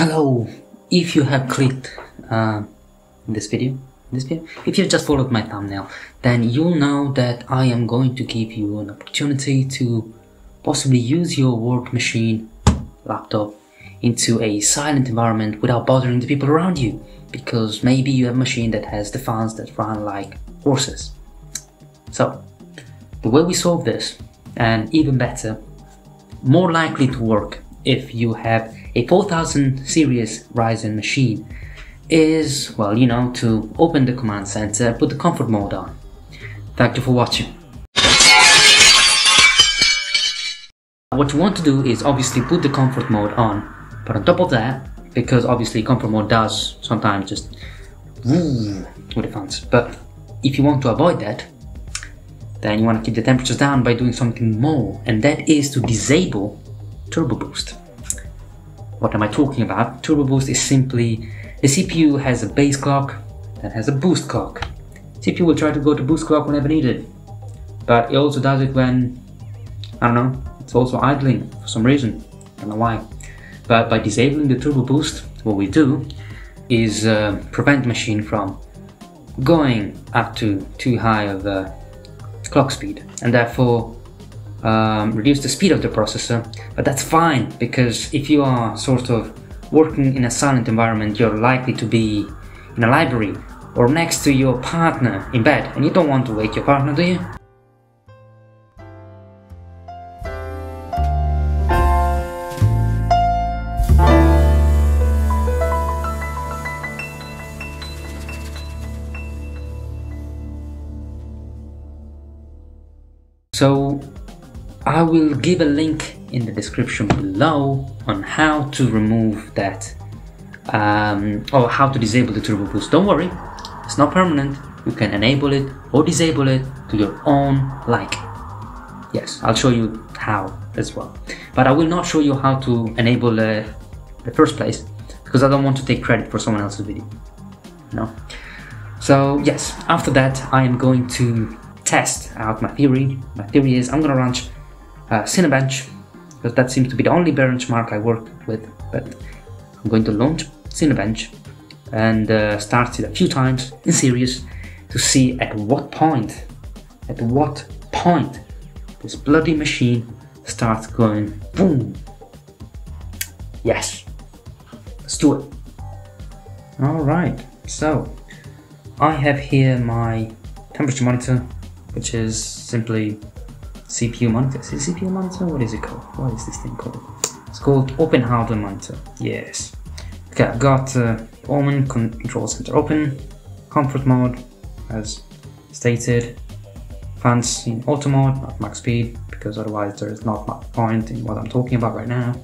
Hello, if you have clicked uh, this video, this video, if you just followed my thumbnail, then you'll know that I am going to give you an opportunity to possibly use your work machine, laptop, into a silent environment without bothering the people around you. Because maybe you have a machine that has the fans that run like horses. So, the way we solve this, and even better, more likely to work if you have a 4000 series Ryzen machine is, well, you know, to open the command center, put the comfort mode on. Thank you for watching. What you want to do is obviously put the comfort mode on, but on top of that, because obviously comfort mode does sometimes just with the fans, but if you want to avoid that, then you want to keep the temperatures down by doing something more, and that is to disable Turbo Boost. What am I talking about? Turbo Boost is simply the CPU has a base clock that has a boost clock. CPU will try to go to boost clock whenever needed, but it also does it when, I don't know, it's also idling for some reason. I don't know why. But by disabling the turbo boost, what we do is uh, prevent the machine from going up to too high of a clock speed and therefore um, reduce the speed of the processor, but that's fine because if you are sort of working in a silent environment, you're likely to be in a library or next to your partner in bed, and you don't want to wake your partner, do you? So I will give a link in the description below on how to remove that um, or how to disable the turbo boost. Don't worry, it's not permanent. You can enable it or disable it to your own like. Yes, I'll show you how as well. But I will not show you how to enable uh, the first place because I don't want to take credit for someone else's video. No. So yes, after that I am going to test out my theory. My theory is I'm gonna launch uh, Cinebench, because that seems to be the only benchmark I work with, but I'm going to launch Cinebench and uh, start it a few times in series to see at what point, at what point this bloody machine starts going boom. Yes, let's do it. Alright, so I have here my temperature monitor, which is simply CPU monitor. Is it CPU monitor? What is it called? What is this thing called? It's called Open Hardware Monitor. Yes. Okay, I've got uh, Omen Control Center open, comfort mode, as stated, fans in auto mode, not max speed, because otherwise there is not much point in what I'm talking about right now.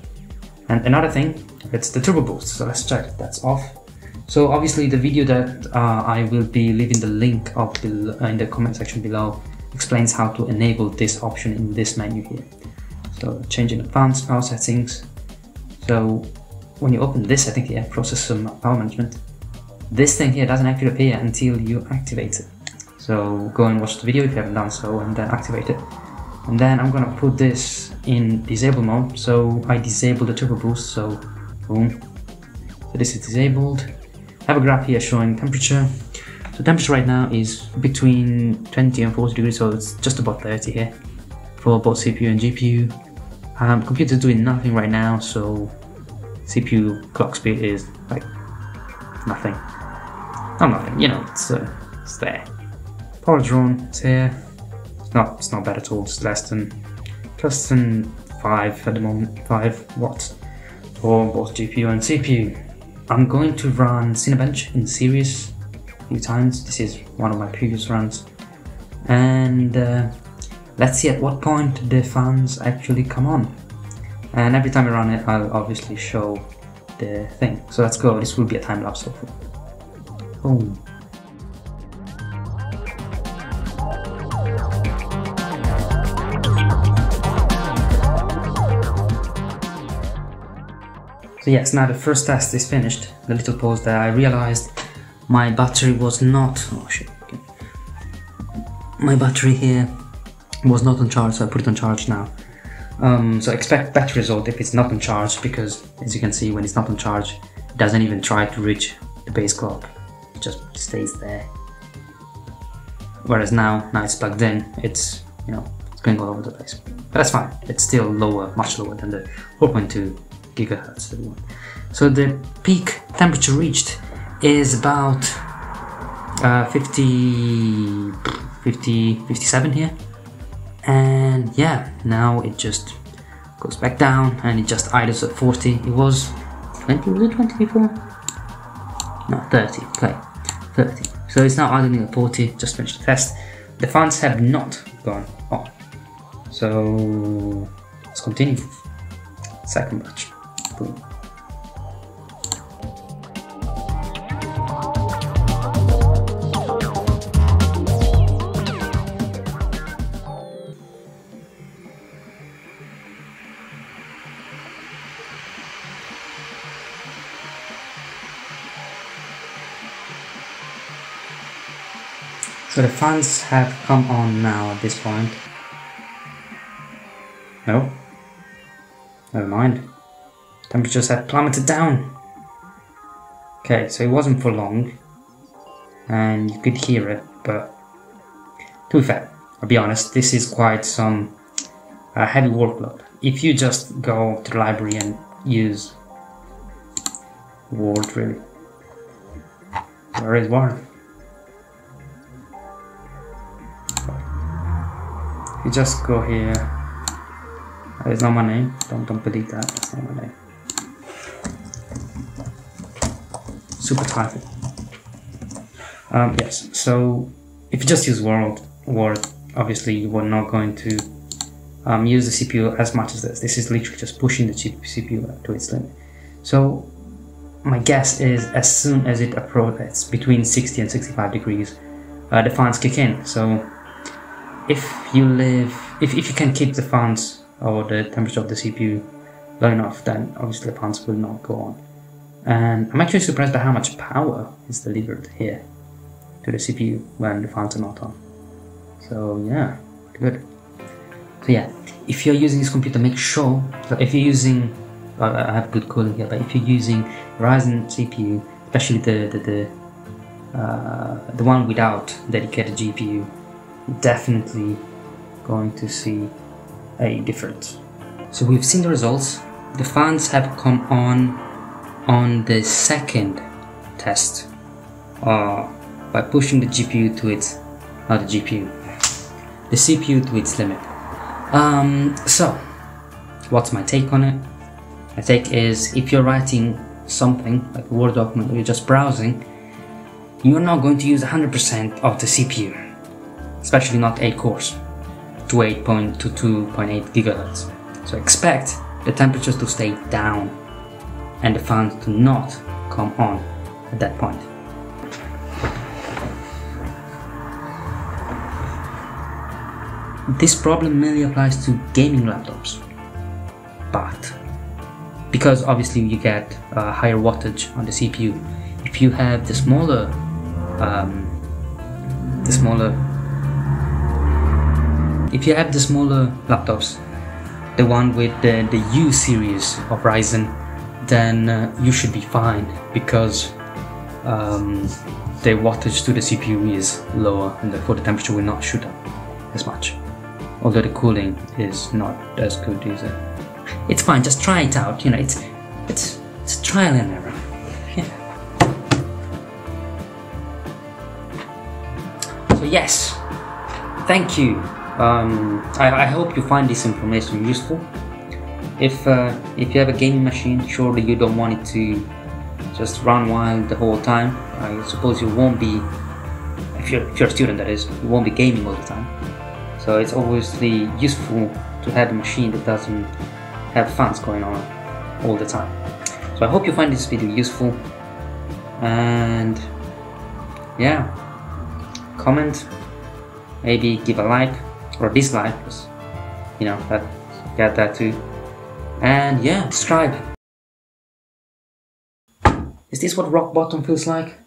And another thing, it's the turbo boost, so let's check that's off. So obviously the video that uh, I will be leaving the link of in the comment section below explains how to enable this option in this menu here. So change in advanced power settings. So when you open this setting here, processor power management, this thing here doesn't actually appear until you activate it. So go and watch the video if you haven't done so and then activate it. And then I'm gonna put this in disable mode. So I disable the turbo boost, so boom. So this is disabled. I have a graph here showing temperature, so temperature right now is between 20 and 40 degrees, so it's just about 30 here for both CPU and GPU. Um, computer's doing nothing right now, so CPU clock speed is like nothing. Not nothing, you know, it's, uh, it's there. Power drawn, it's here. It's not, it's not bad at all, it's less than, less than 5 at the moment, 5 watts for both GPU and CPU. I'm going to run Cinebench in series times. This is one of my previous runs. And uh, let's see at what point the fans actually come on. And every time I run it, I'll obviously show the thing. So let's go. This will be a time lapse hopefully. Boom. So yes, now the first test is finished. The little pause there, I realized my battery was not oh shit okay. my battery here was not on charge so I put it on charge now Um, so expect better result if it's not on charge because as you can see when it's not on charge it doesn't even try to reach the base clock. It just stays there. Whereas now, now it's plugged in, it's you know it's going all over the place. But that's fine. It's still lower, much lower than the 4.2 gigahertz. So the peak temperature reached is about uh, 50, 50, 57 here. And yeah, now it just goes back down and it just idles at 40. It was 20, was it 20 before? No, 30, okay, 30. So it's now idling at 40, just finished the test. The fans have not gone on. So let's continue. Second batch. Boom. So the fans have come on now at this point. No. Never mind. Temperatures have plummeted down. Okay, so it wasn't for long. And you could hear it, but to be fair, I'll be honest, this is quite some uh, heavy workload. If you just go to the library and use Word, really. Where is Word? You just go here. Is not my name don't don't believe that. Not my name super traffic. Um, yes. So if you just use world word obviously you are not going to um, use the CPU as much as this. This is literally just pushing the CPU to its limit. So my guess is as soon as it approaches between 60 and 65 degrees uh, the fans kick in. So if you live, if, if you can keep the fans or the temperature of the CPU low enough, then obviously the fans will not go on. And I'm actually surprised by how much power is delivered here to the CPU when the fans are not on. So yeah, good. So yeah, if you're using this computer, make sure that if you're using, I have good cooling here, but if you're using Ryzen CPU, especially the the the, uh, the one without dedicated GPU, definitely going to see a difference. So we've seen the results. The fans have come on on the second test uh, by pushing the GPU to its, not the GPU, the CPU to its limit. Um, so, what's my take on it? My take is if you're writing something like a Word document or you're just browsing, you're not going to use 100% of the CPU especially not 8 cores, to 8.2 to 2.8 gigahertz. So expect the temperatures to stay down and the fans to not come on at that point. This problem mainly applies to gaming laptops, but because obviously you get uh, higher wattage on the CPU, if you have the smaller, um, the smaller if you have the smaller laptops, the one with the, the U series of Ryzen, then uh, you should be fine because um, the wattage to the CPU is lower and therefore the temperature will not shoot up as much. Although the cooling is not as good either. It's fine, just try it out, you know, it's it's it's trial and error. Yeah. So yes, thank you um, I, I, hope you find this information useful. If uh, if you have a gaming machine, surely you don't want it to just run wild the whole time. I suppose you won't be, if you're, if you're a student that is, you won't be gaming all the time. So it's obviously useful to have a machine that doesn't have fans going on all the time. So I hope you find this video useful and yeah, comment, maybe give a like or dislike because you know that get that too. And yeah subscribe is this what rock bottom feels like